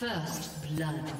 First blood.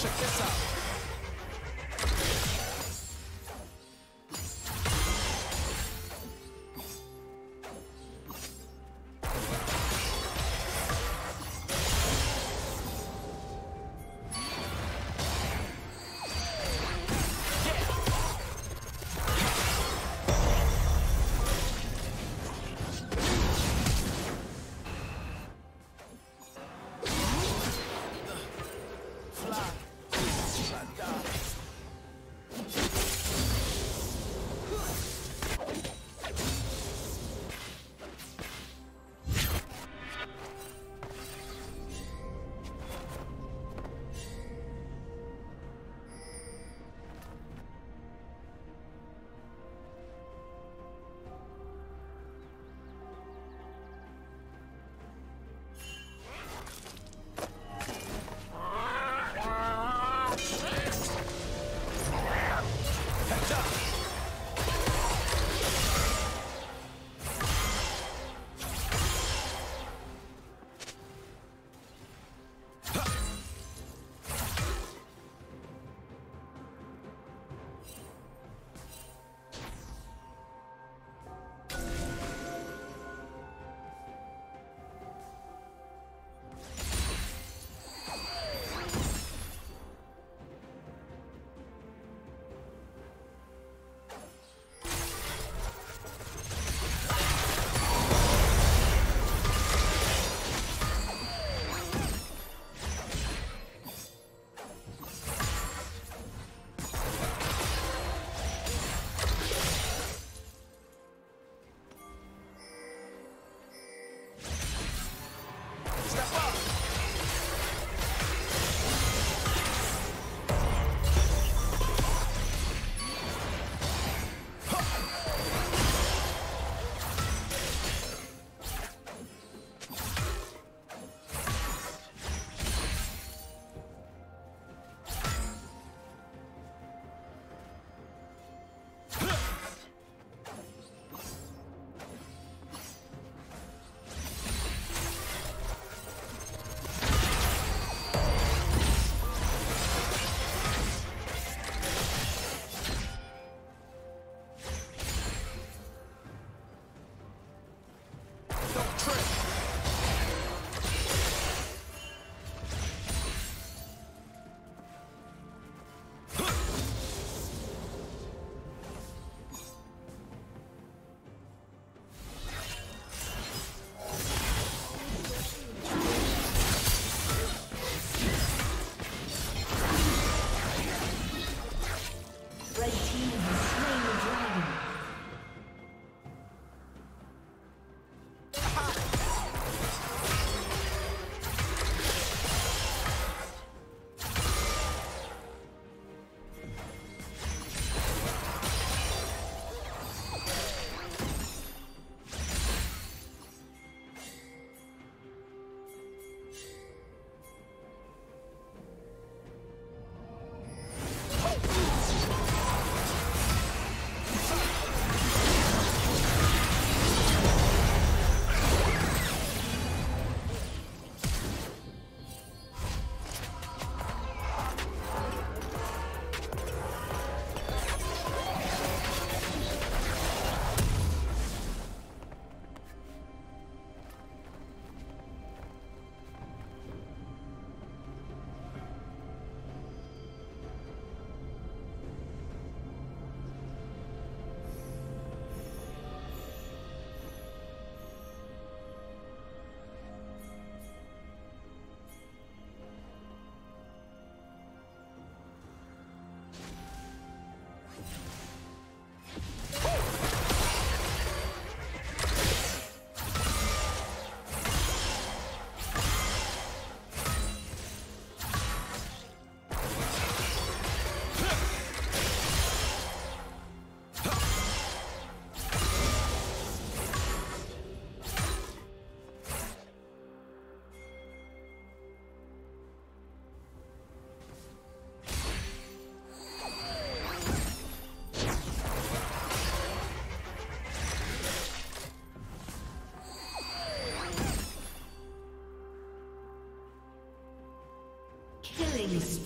Check this out.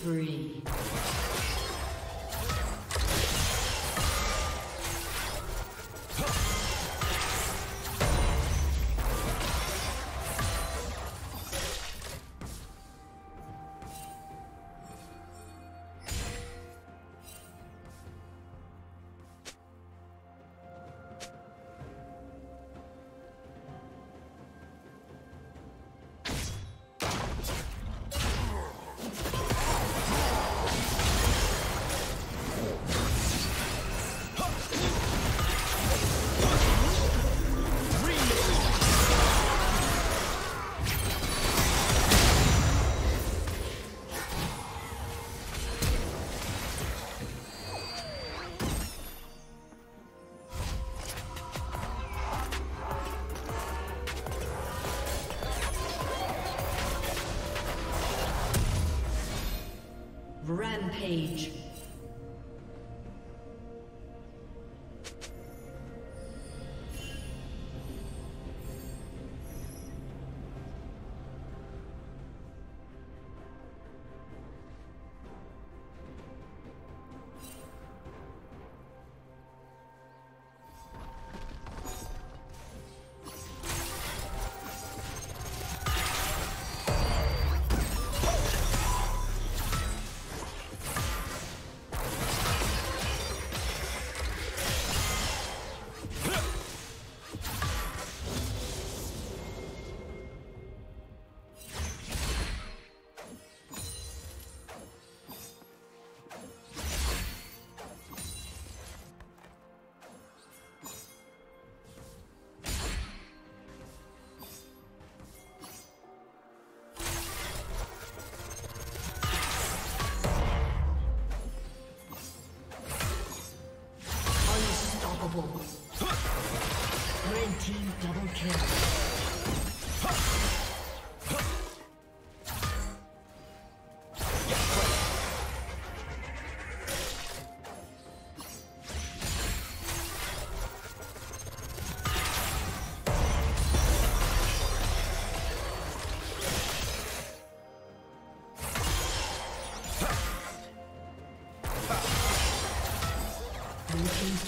Killing Rampage.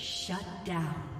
Shut down.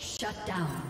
Shut down.